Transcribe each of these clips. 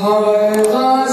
Hi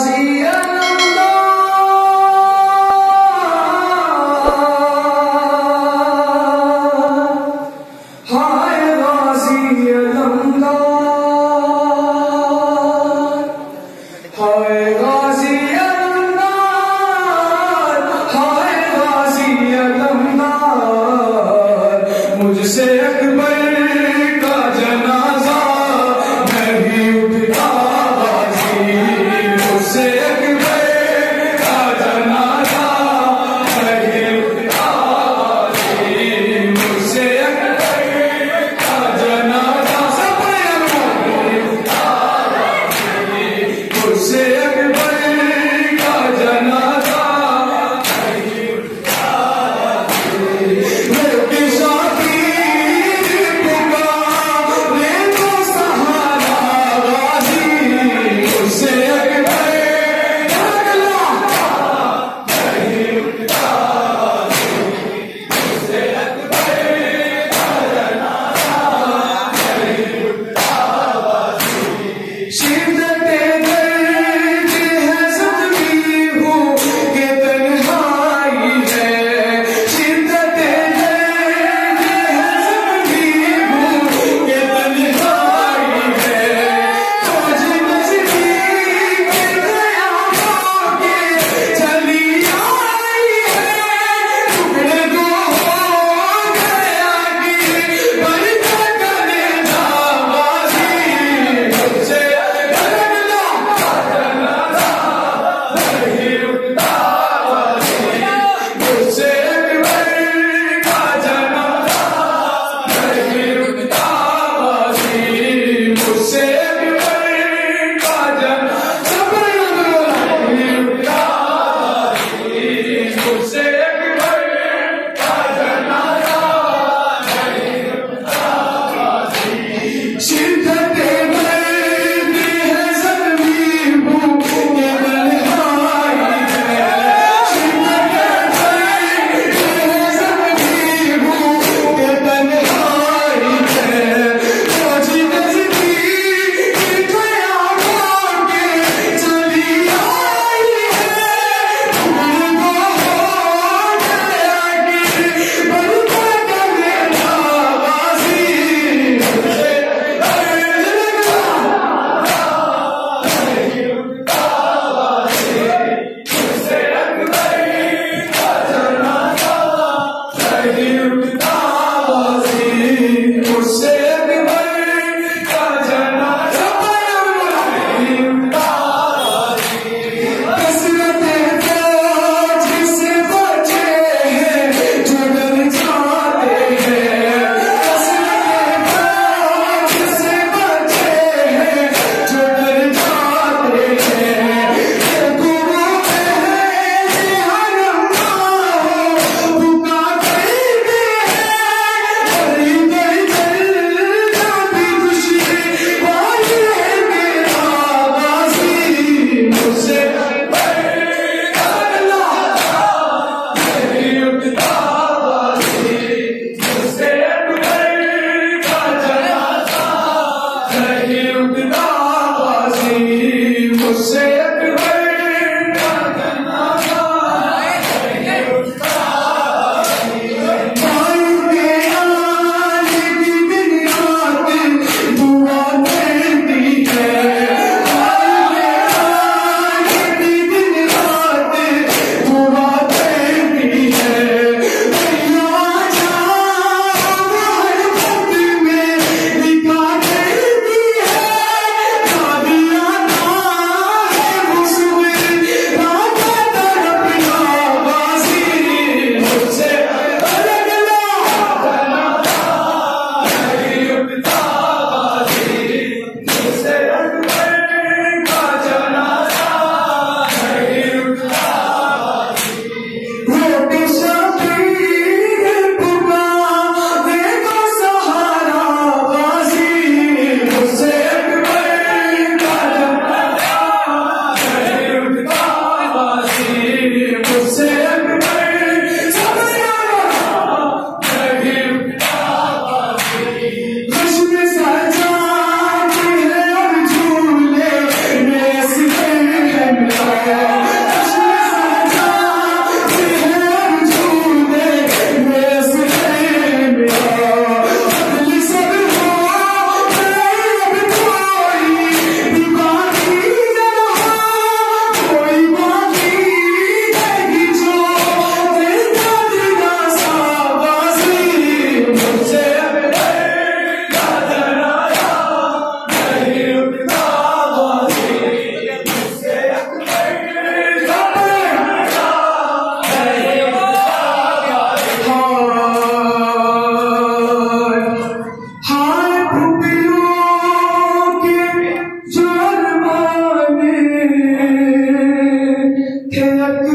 Can't.